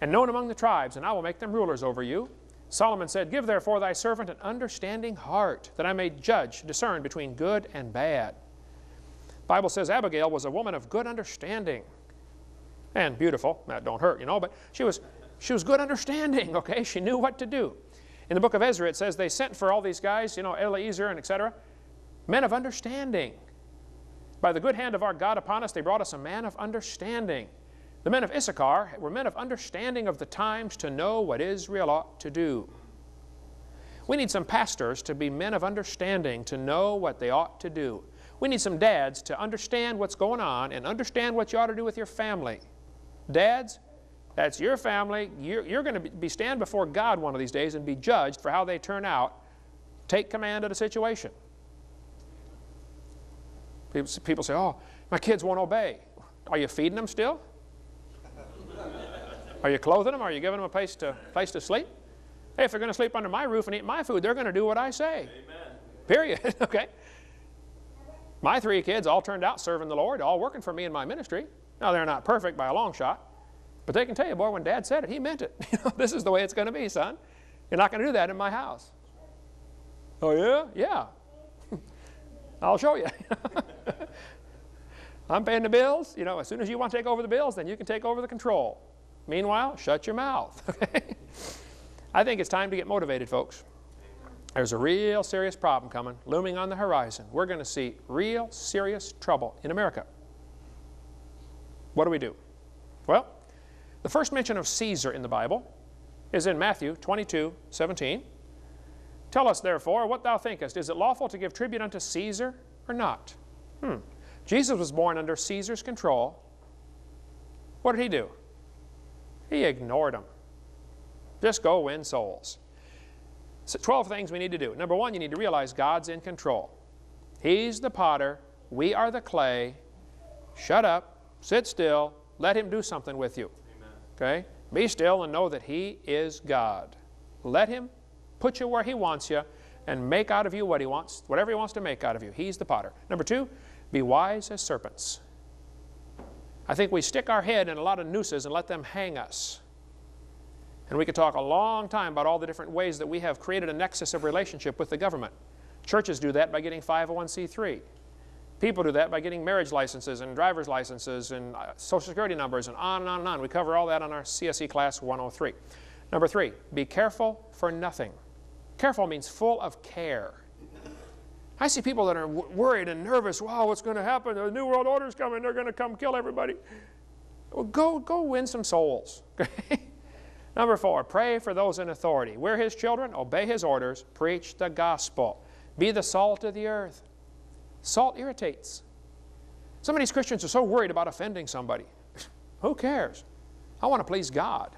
and known among the tribes, and I will make them rulers over you. Solomon said, Give therefore thy servant an understanding heart, that I may judge, discern between good and bad. The Bible says Abigail was a woman of good understanding and beautiful. That don't hurt, you know, but she was, she was good understanding, okay? She knew what to do. In the book of Ezra, it says they sent for all these guys, you know, Eliezer and etc., men of understanding. By the good hand of our God upon us, they brought us a man of understanding. The men of Issachar were men of understanding of the times to know what Israel ought to do. We need some pastors to be men of understanding to know what they ought to do. We need some dads to understand what's going on and understand what you ought to do with your family. Dads, that's your family. You're, you're going to be stand before God one of these days and be judged for how they turn out. Take command of the situation. People, people say, oh, my kids won't obey. Are you feeding them still? Are you clothing them? Are you giving them a place to, place to sleep? Hey, if they're going to sleep under my roof and eat my food, they're going to do what I say. Amen. Period. okay? My three kids all turned out serving the Lord, all working for me in my ministry. Now, they're not perfect by a long shot, but they can tell you, boy, when Dad said it, he meant it. You know, this is the way it's going to be, son. You're not going to do that in my house. Oh, yeah? Yeah. I'll show you. I'm paying the bills. You know, as soon as you want to take over the bills, then you can take over the control. Meanwhile, shut your mouth. Okay? I think it's time to get motivated, folks. There's a real serious problem coming, looming on the horizon. We're going to see real serious trouble in America. What do we do? Well, the first mention of Caesar in the Bible is in Matthew 22, 17. Tell us, therefore, what thou thinkest. Is it lawful to give tribute unto Caesar or not? Hmm. Jesus was born under Caesar's control. What did he do? He ignored him. Just go win souls. So 12 things we need to do. Number one, you need to realize God's in control. He's the potter, we are the clay. Shut up, sit still, let Him do something with you. Amen. Okay? Be still and know that He is God. Let Him put you where He wants you and make out of you what He wants, whatever He wants to make out of you. He's the potter. Number two, be wise as serpents. I think we stick our head in a lot of nooses and let them hang us. And we could talk a long time about all the different ways that we have created a nexus of relationship with the government. Churches do that by getting 501c3. People do that by getting marriage licenses and driver's licenses and uh, social security numbers and on and on and on. We cover all that on our CSE class 103. Number three, be careful for nothing. Careful means full of care. I see people that are worried and nervous. Wow, what's going to happen? The New World Order is coming. They're going to come kill everybody. Well, go, go win some souls. Number four, pray for those in authority. We're His children, obey His orders, preach the gospel. Be the salt of the earth. Salt irritates. Some of these Christians are so worried about offending somebody. Who cares? I want to please God.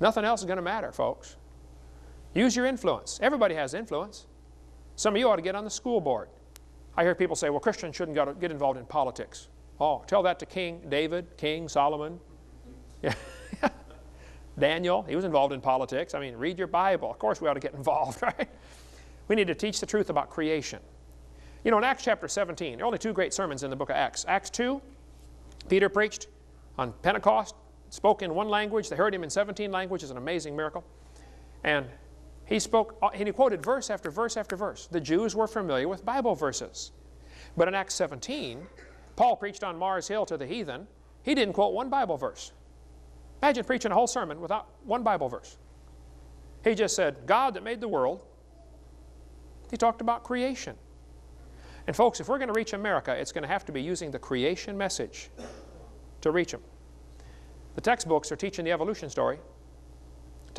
Nothing else is going to matter, folks. Use your influence. Everybody has influence. Some of you ought to get on the school board. I hear people say, well, Christians shouldn't get involved in politics. Oh, tell that to King David, King Solomon. Yeah. Daniel, he was involved in politics. I mean, read your Bible. Of course we ought to get involved, right? We need to teach the truth about creation. You know, in Acts chapter 17, there are only two great sermons in the book of Acts. Acts 2, Peter preached on Pentecost, spoke in one language. They heard him in 17 languages, an amazing miracle. And he spoke, uh, and he quoted verse after verse after verse. The Jews were familiar with Bible verses. But in Acts 17, Paul preached on Mars Hill to the heathen. He didn't quote one Bible verse. Imagine preaching a whole sermon without one Bible verse. He just said, God that made the world. He talked about creation. And folks, if we're going to reach America, it's going to have to be using the creation message to reach them. The textbooks are teaching the evolution story.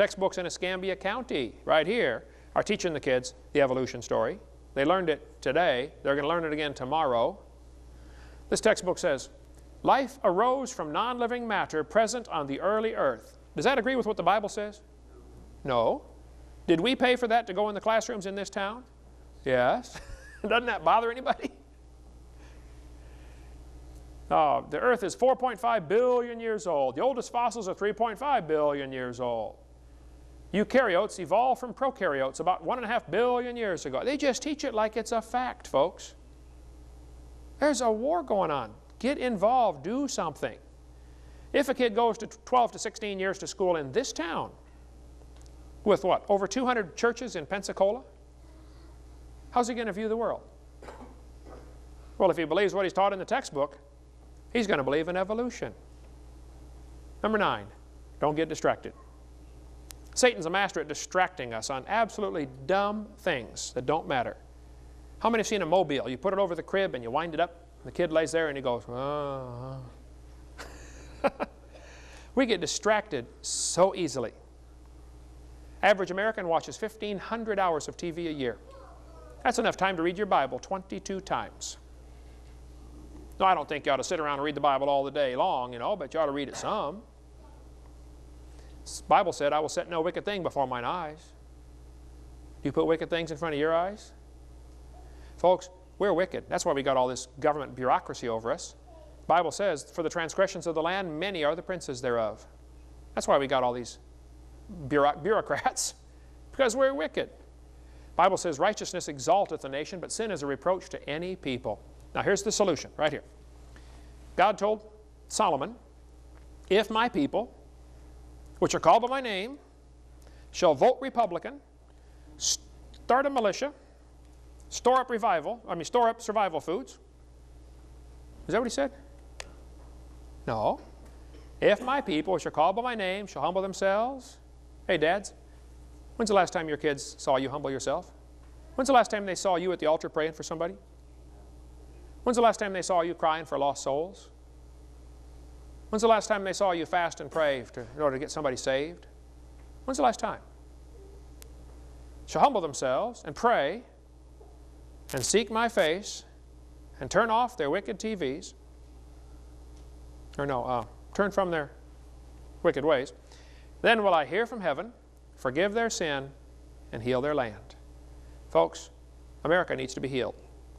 Textbooks in Escambia County, right here, are teaching the kids the evolution story. They learned it today. They're going to learn it again tomorrow. This textbook says, life arose from non-living matter present on the early earth. Does that agree with what the Bible says? No. Did we pay for that to go in the classrooms in this town? Yes. Doesn't that bother anybody? Oh, the earth is 4.5 billion years old. The oldest fossils are 3.5 billion years old. Eukaryotes evolved from prokaryotes about 1.5 billion years ago. They just teach it like it's a fact, folks. There's a war going on. Get involved. Do something. If a kid goes to 12 to 16 years to school in this town, with what, over 200 churches in Pensacola, how's he going to view the world? Well, if he believes what he's taught in the textbook, he's going to believe in evolution. Number nine, don't get distracted. Satan's a master at distracting us on absolutely dumb things that don't matter. How many have seen a mobile? You put it over the crib and you wind it up, the kid lays there and he goes, oh. we get distracted so easily. Average American watches 1,500 hours of TV a year. That's enough time to read your Bible 22 times. No, I don't think you ought to sit around and read the Bible all the day long, you know, but you ought to read it some. The Bible said, I will set no wicked thing before mine eyes. Do you put wicked things in front of your eyes? Folks, we're wicked. That's why we got all this government bureaucracy over us. The Bible says, for the transgressions of the land, many are the princes thereof. That's why we got all these bureaucrats, because we're wicked. The Bible says, righteousness exalteth a nation, but sin is a reproach to any people. Now here's the solution, right here. God told Solomon, if my people, which are called by my name, shall vote Republican, start a militia, store up revival, I mean, store up survival foods. Is that what he said? No. If my people, which are called by my name, shall humble themselves. Hey, dads, when's the last time your kids saw you humble yourself? When's the last time they saw you at the altar praying for somebody? When's the last time they saw you crying for lost souls? When's the last time they saw you fast and pray to, in order to get somebody saved? When's the last time? Shall humble themselves and pray and seek my face and turn off their wicked TVs, or no, uh, turn from their wicked ways. Then will I hear from heaven, forgive their sin, and heal their land. Folks, America needs to be healed.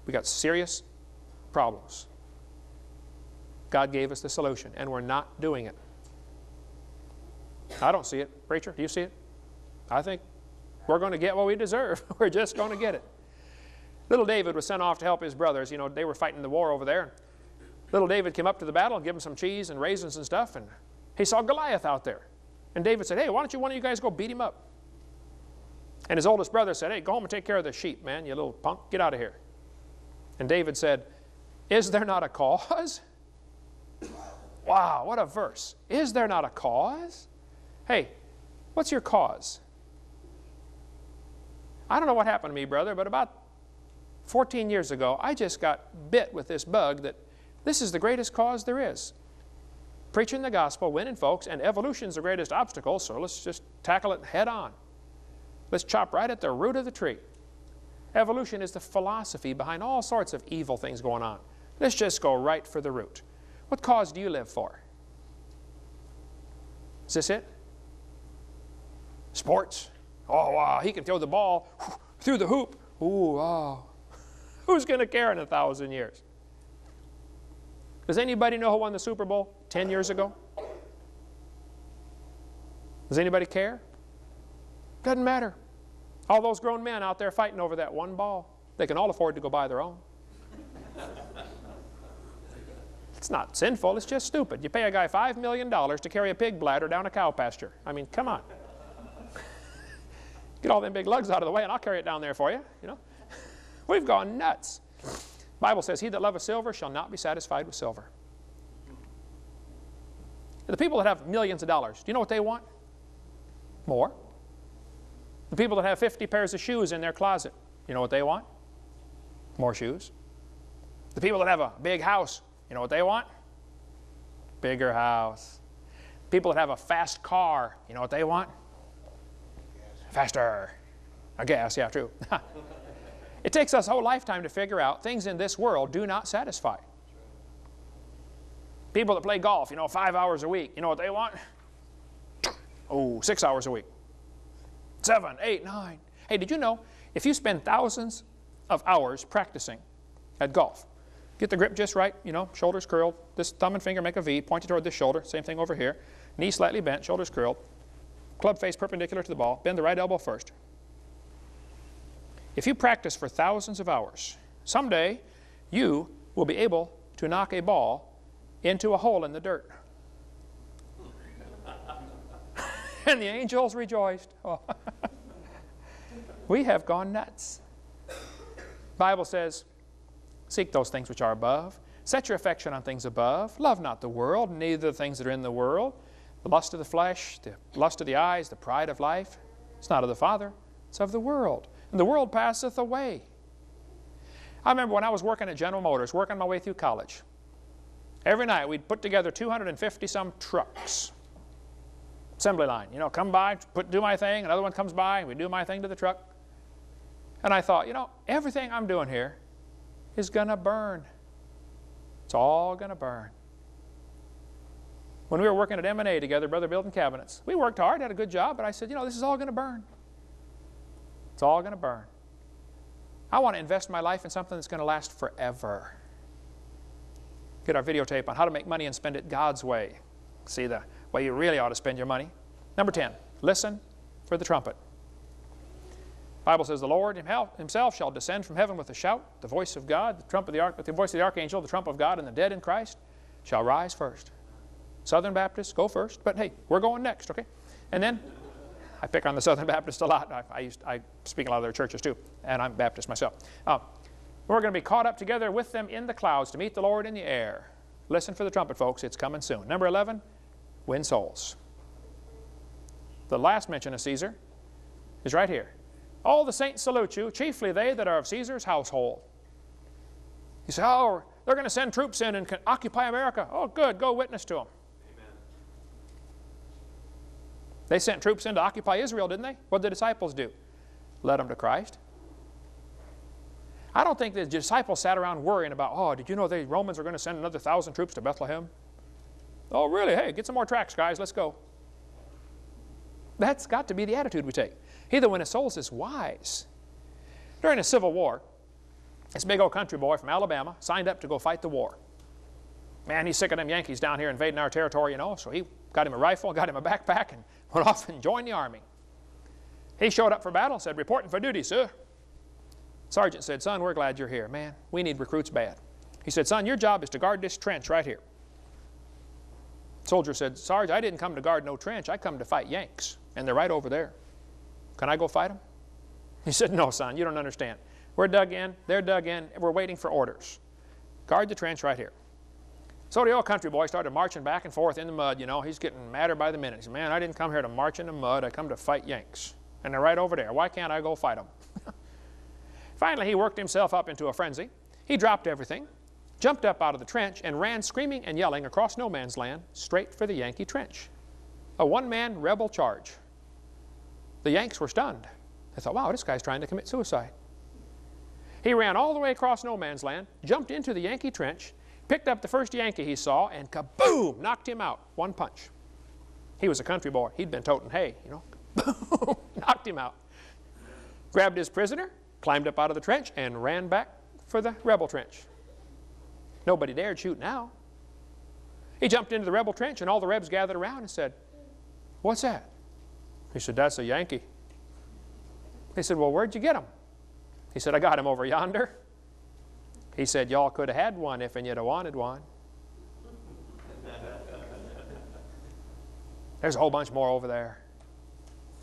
We've got serious problems. God gave us the solution, and we're not doing it. I don't see it. Preacher, do you see it? I think we're going to get what we deserve. we're just going to get it. Little David was sent off to help his brothers. You know, they were fighting the war over there. Little David came up to the battle and gave him some cheese and raisins and stuff, and he saw Goliath out there. And David said, hey, why don't you one of you guys go beat him up? And his oldest brother said, hey, go home and take care of the sheep, man, you little punk. Get out of here. And David said, is there not a cause? Wow, what a verse. Is there not a cause? Hey, what's your cause? I don't know what happened to me, brother, but about 14 years ago, I just got bit with this bug that this is the greatest cause there is. Preaching the gospel, winning folks, and evolution is the greatest obstacle, so let's just tackle it head on. Let's chop right at the root of the tree. Evolution is the philosophy behind all sorts of evil things going on. Let's just go right for the root. What cause do you live for? Is this it? Sports. Oh, wow, he can throw the ball through the hoop. Ooh, wow. Who's going to care in a thousand years? Does anybody know who won the Super Bowl 10 years ago? Does anybody care? Doesn't matter. All those grown men out there fighting over that one ball, they can all afford to go buy their own. It's not sinful, it's just stupid. You pay a guy $5 million to carry a pig bladder down a cow pasture. I mean, come on. Get all them big lugs out of the way and I'll carry it down there for you, you know. We've gone nuts. Bible says, he that loveth silver shall not be satisfied with silver. The people that have millions of dollars, do you know what they want? More. The people that have 50 pairs of shoes in their closet, you know what they want? More shoes. The people that have a big house, you know what they want? Bigger house. People that have a fast car, you know what they want? Faster. I guess, yeah, true. it takes us a whole lifetime to figure out things in this world do not satisfy. People that play golf, you know, five hours a week, you know what they want? Oh, six hours a week. Seven, eight, nine. Hey, did you know if you spend thousands of hours practicing at golf, get the grip just right, you know, shoulders curled, this thumb and finger make a V, pointed toward this shoulder, same thing over here, knee slightly bent, shoulders curled, club face perpendicular to the ball, bend the right elbow first. If you practice for thousands of hours, someday you will be able to knock a ball into a hole in the dirt. and the angels rejoiced. Oh. we have gone nuts. Bible says, seek those things which are above. Set your affection on things above. Love not the world, neither the things that are in the world. The lust of the flesh, the lust of the eyes, the pride of life. It's not of the Father, it's of the world. And the world passeth away. I remember when I was working at General Motors, working my way through college. Every night we'd put together 250 some trucks. Assembly line, you know, come by, put, do my thing, another one comes by, we do my thing to the truck. And I thought, you know, everything I'm doing here is going to burn. It's all going to burn. When we were working at M&A together, brother building cabinets, we worked hard, had a good job, but I said, you know, this is all going to burn. It's all going to burn. I want to invest my life in something that's going to last forever get our videotape on how to make money and spend it God's way. See the way you really ought to spend your money. Number 10, listen for the trumpet. Bible says, The Lord himself shall descend from heaven with a shout, the voice of God, the, trump of the, the voice of the archangel, the trump of God, and the dead in Christ shall rise first. Southern Baptists, go first, but hey, we're going next, okay? And then, I pick on the Southern Baptists a lot. I, I, used, I speak in a lot of their churches too, and I'm Baptist myself. Uh, we're going to be caught up together with them in the clouds to meet the Lord in the air. Listen for the trumpet, folks. It's coming soon. Number 11, win souls. The last mention of Caesar is right here. All the saints salute you, chiefly they that are of Caesar's household. You say, oh, they're going to send troops in and occupy America. Oh, good. Go witness to them. Amen. They sent troops in to occupy Israel, didn't they? What did the disciples do? Led them to Christ. I don't think the disciples sat around worrying about, oh, did you know the Romans are going to send another thousand troops to Bethlehem? Oh, really? Hey, get some more tracks, guys. Let's go. That's got to be the attitude we take. He that winneth souls is wise. During the Civil War, this big old country boy from Alabama signed up to go fight the war. Man, he's sick of them Yankees down here invading our territory, you know, so he got him a rifle, got him a backpack, and went off and joined the army. He showed up for battle said, reporting for duty, sir. Sergeant said, son, we're glad you're here. Man, we need recruits bad. He said, son, your job is to guard this trench right here. Soldier said, Sarge, I didn't come to guard no trench. I come to fight Yanks, and they're right over there. Can I go fight them? He said, no, son, you don't understand. We're dug in, they're dug in, and we're waiting for orders. Guard the trench right here. So the old country boy started marching back and forth in the mud, you know. He's getting madder by the minute. He said, man, I didn't come here to march in the mud. I come to fight Yanks. And they're right over there. Why can't I go fight them? Finally, he worked himself up into a frenzy. He dropped everything, jumped up out of the trench, and ran screaming and yelling across no man's land straight for the Yankee trench. A one-man rebel charge. The Yanks were stunned. They thought, wow, this guy's trying to commit suicide. He ran all the way across no man's land, jumped into the Yankee trench, picked up the first Yankee he saw, and kaboom, knocked him out. One punch. He was a country boy. He'd been toting hay, you know. Boom, knocked him out. Grabbed his prisoner, climbed up out of the trench, and ran back for the rebel trench. Nobody dared shoot now. He jumped into the rebel trench, and all the rebs gathered around and said, What's that? He said, That's a Yankee. He said, Well, where'd you get him? He said, I got him over yonder. He said, Y'all could have had one if and you'd have wanted one. There's a whole bunch more over there.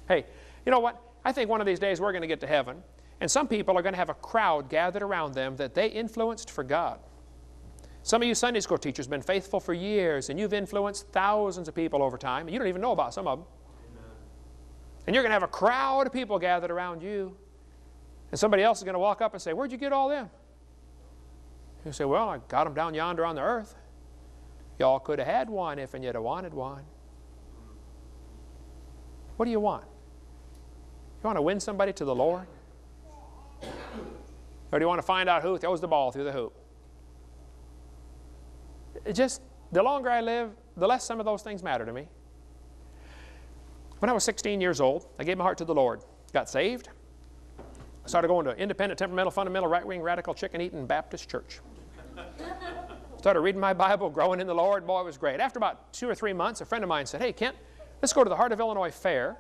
Hey, you know what? I think one of these days we're going to get to heaven and some people are going to have a crowd gathered around them that they influenced for God. Some of you Sunday school teachers have been faithful for years, and you've influenced thousands of people over time, and you don't even know about some of them. And you're going to have a crowd of people gathered around you. And somebody else is going to walk up and say, Where'd you get all them? You say, Well, I got them down yonder on the earth. Y'all could have had one if and you'd have wanted one. What do you want? You want to win somebody to the Lord? Or do you want to find out who throws the ball through the hoop? It just, the longer I live, the less some of those things matter to me. When I was 16 years old, I gave my heart to the Lord, got saved, I started going to independent, temperamental, fundamental, right wing, radical, chicken eating Baptist church. started reading my Bible, growing in the Lord. Boy, it was great. After about two or three months, a friend of mine said, Hey, Kent, let's go to the Heart of Illinois Fair.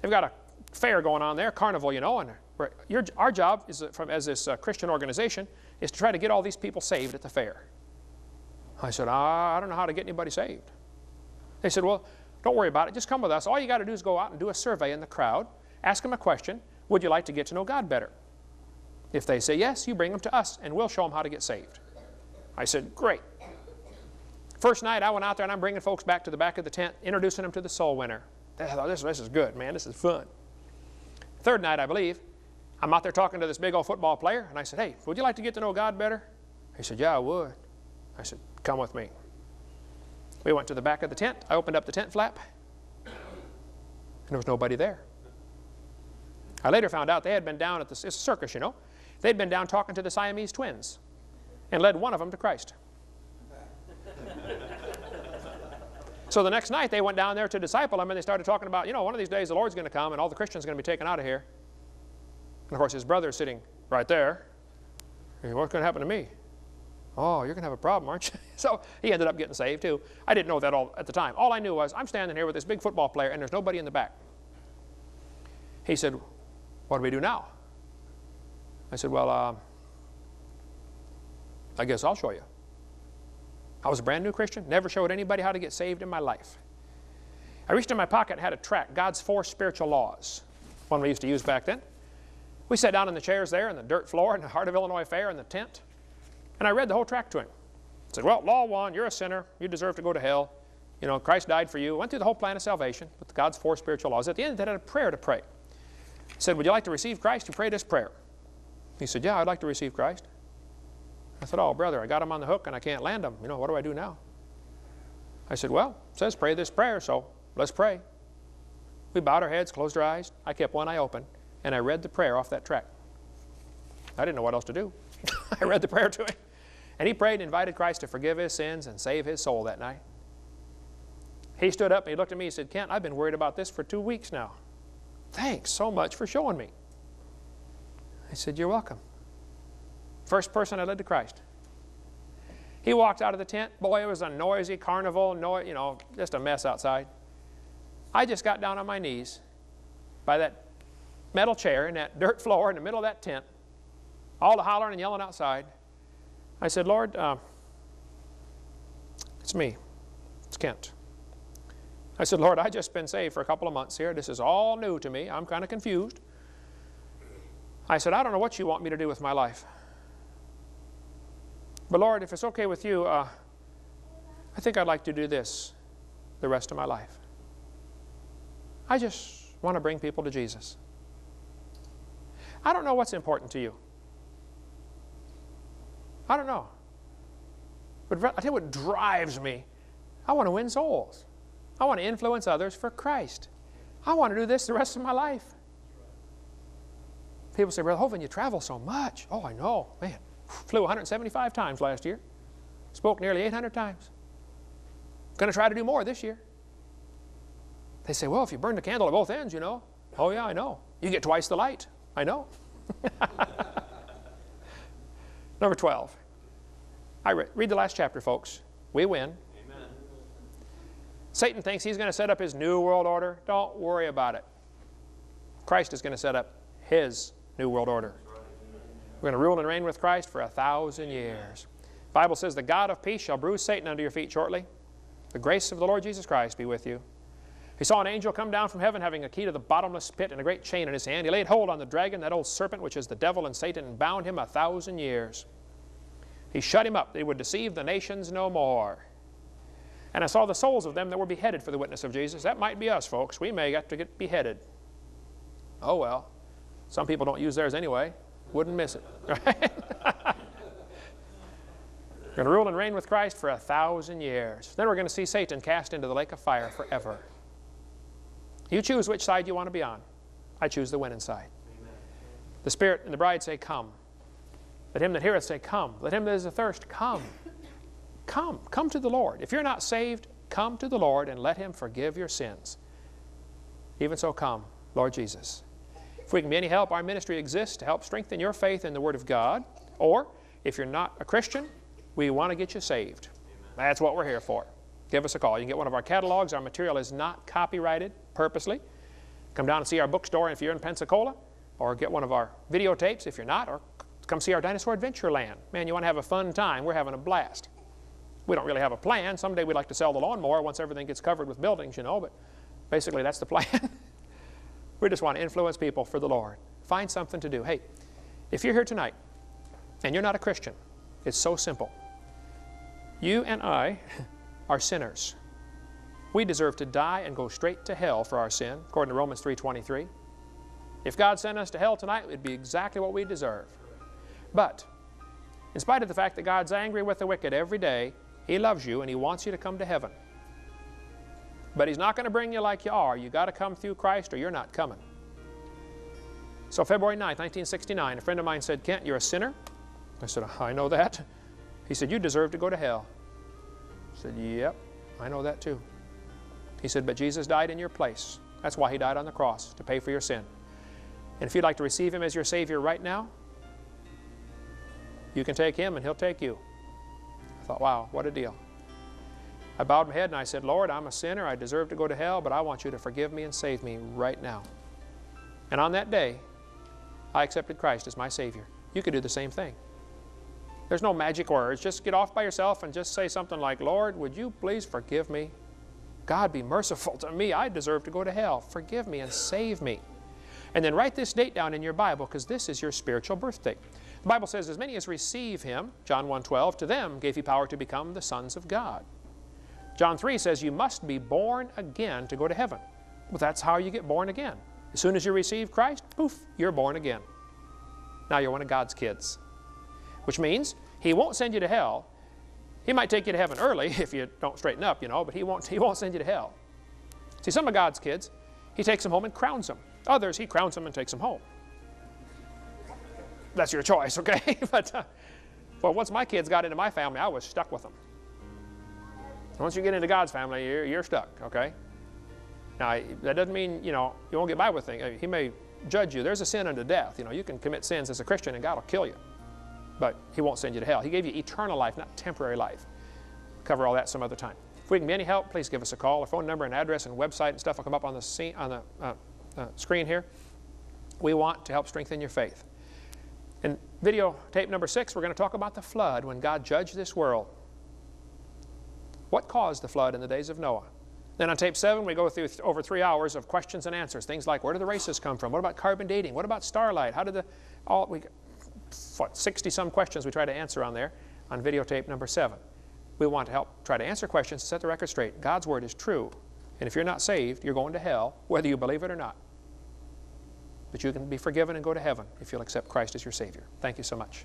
They've got a fair going on there, carnival, you know, and your, our job is, uh, from, as this uh, Christian organization is to try to get all these people saved at the fair. I said, I don't know how to get anybody saved. They said, Well, don't worry about it. Just come with us. All you got to do is go out and do a survey in the crowd, ask them a question Would you like to get to know God better? If they say yes, you bring them to us and we'll show them how to get saved. I said, Great. First night I went out there and I'm bringing folks back to the back of the tent, introducing them to the soul winner. I thought, this, this is good, man. This is fun. Third night, I believe, I'm out there talking to this big old football player, and I said, Hey, would you like to get to know God better? He said, Yeah, I would. I said, Come with me. We went to the back of the tent. I opened up the tent flap, and there was nobody there. I later found out they had been down at the circus, you know. They'd been down talking to the Siamese twins and led one of them to Christ. so the next night they went down there to disciple him and they started talking about, you know, one of these days the Lord's going to come and all the Christians are going to be taken out of here. And of course his brother is sitting right there. What's going to happen to me? Oh, you're going to have a problem, aren't you? so he ended up getting saved too. I didn't know that all at the time. All I knew was I'm standing here with this big football player and there's nobody in the back. He said, what do we do now? I said, well, uh, I guess I'll show you. I was a brand new Christian, never showed anybody how to get saved in my life. I reached in my pocket and had a tract, God's Four Spiritual Laws, one we used to use back then. We sat down in the chairs there in the dirt floor in the heart of Illinois Fair in the tent. And I read the whole tract to him. I said, well, law one, you're a sinner. You deserve to go to hell. You know, Christ died for you. Went through the whole plan of salvation with God's four spiritual laws. At the end, they had a prayer to pray. He said, would you like to receive Christ? You pray this prayer. He said, yeah, I'd like to receive Christ. I said, oh, brother, I got him on the hook and I can't land him. You know, what do I do now? I said, well, it says pray this prayer, so let's pray. We bowed our heads, closed our eyes. I kept one eye open, and I read the prayer off that tract. I didn't know what else to do. I read the prayer to him. And he prayed and invited Christ to forgive his sins and save his soul that night. He stood up and he looked at me and said, Kent, I've been worried about this for two weeks now. Thanks so much for showing me. I said, You're welcome. First person I led to Christ. He walked out of the tent. Boy, it was a noisy carnival, no, you know, just a mess outside. I just got down on my knees by that metal chair in that dirt floor in the middle of that tent, all the hollering and yelling outside. I said, Lord, uh, it's me. It's Kent. I said, Lord, I just been saved for a couple of months here. This is all new to me. I'm kind of confused. I said, I don't know what you want me to do with my life. But Lord, if it's okay with you, uh, I think I'd like to do this the rest of my life. I just want to bring people to Jesus. I don't know what's important to you. I don't know. But I tell you what drives me. I want to win souls. I want to influence others for Christ. I want to do this the rest of my life. People say, Brother Hovind, you travel so much. Oh, I know. Man, flew 175 times last year. Spoke nearly 800 times. Going to try to do more this year. They say, well, if you burn the candle at both ends, you know. Oh, yeah, I know. You get twice the light. I know. Number 12. I read, read the last chapter, folks. We win. Amen. Satan thinks he's going to set up his new world order. Don't worry about it. Christ is going to set up his new world order. We're going to rule and reign with Christ for a thousand years. The Bible says, The God of peace shall bruise Satan under your feet shortly. The grace of the Lord Jesus Christ be with you. He saw an angel come down from heaven having a key to the bottomless pit and a great chain in his hand. He laid hold on the dragon, that old serpent, which is the devil and Satan, and bound him a thousand years. He shut him up that he would deceive the nations no more. And I saw the souls of them that were beheaded for the witness of Jesus. That might be us, folks. We may get to get beheaded. Oh well. Some people don't use theirs anyway. Wouldn't miss it. Right? we're going to rule and reign with Christ for a thousand years. Then we're going to see Satan cast into the lake of fire forever. You choose which side you want to be on. I choose the winning side. The Spirit and the bride say, Come. Let him that heareth say, Come. Let him that is athirst, come. Come. Come to the Lord. If you're not saved, come to the Lord and let him forgive your sins. Even so, come, Lord Jesus. If we can be any help, our ministry exists to help strengthen your faith in the Word of God. Or, if you're not a Christian, we want to get you saved. That's what we're here for. Give us a call. You can get one of our catalogs. Our material is not copyrighted purposely. Come down and see our bookstore if you're in Pensacola, or get one of our videotapes if you're not, or come see our Dinosaur Adventure Land. Man, you want to have a fun time. We're having a blast. We don't really have a plan. Someday we'd like to sell the lawnmower once everything gets covered with buildings, you know, but basically that's the plan. we just want to influence people for the Lord. Find something to do. Hey, if you're here tonight and you're not a Christian, it's so simple. You and I are sinners. We deserve to die and go straight to hell for our sin, according to Romans 3.23. If God sent us to hell tonight, it would be exactly what we deserve. But, in spite of the fact that God's angry with the wicked every day, He loves you and He wants you to come to heaven. But He's not going to bring you like you are. you got to come through Christ or you're not coming. So February 9, 1969, a friend of mine said, Kent, you're a sinner. I said, I know that. He said, you deserve to go to hell. I said, yep, I know that too. He said, but Jesus died in your place. That's why he died on the cross, to pay for your sin. And if you'd like to receive him as your Savior right now, you can take him and he'll take you. I thought, wow, what a deal. I bowed my head and I said, Lord, I'm a sinner. I deserve to go to hell, but I want you to forgive me and save me right now. And on that day, I accepted Christ as my Savior. You could do the same thing. There's no magic words. Just get off by yourself and just say something like, Lord, would you please forgive me? God, be merciful to me. I deserve to go to hell. Forgive me and save me. And then write this date down in your Bible because this is your spiritual birthday. The Bible says, as many as receive him, John 1.12, to them gave he power to become the sons of God. John 3 says you must be born again to go to heaven. Well, that's how you get born again. As soon as you receive Christ, poof, you're born again. Now you're one of God's kids which means he won't send you to hell. He might take you to heaven early if you don't straighten up, you know, but he won't, he won't send you to hell. See, some of God's kids, he takes them home and crowns them. Others, he crowns them and takes them home. That's your choice, okay? but uh, well, once my kids got into my family, I was stuck with them. Once you get into God's family, you're, you're stuck, okay? Now, that doesn't mean, you know, you won't get by with things. He may judge you. There's a sin unto death. You know, you can commit sins as a Christian and God will kill you but he won't send you to hell. He gave you eternal life, not temporary life. Cover all that some other time. If we can be any help, please give us a call. Our phone number and address and website and stuff will come up on the, scene, on the uh, uh, screen here. We want to help strengthen your faith. In video tape number six, we're going to talk about the flood when God judged this world. What caused the flood in the days of Noah? Then on tape seven, we go through th over three hours of questions and answers. Things like, where do the races come from? What about carbon dating? What about starlight? How did the, all, we, what, 60 some questions we try to answer on there on videotape number seven. We want to help try to answer questions to set the record straight. God's Word is true. And if you're not saved, you're going to hell, whether you believe it or not. But you can be forgiven and go to heaven if you'll accept Christ as your Savior. Thank you so much.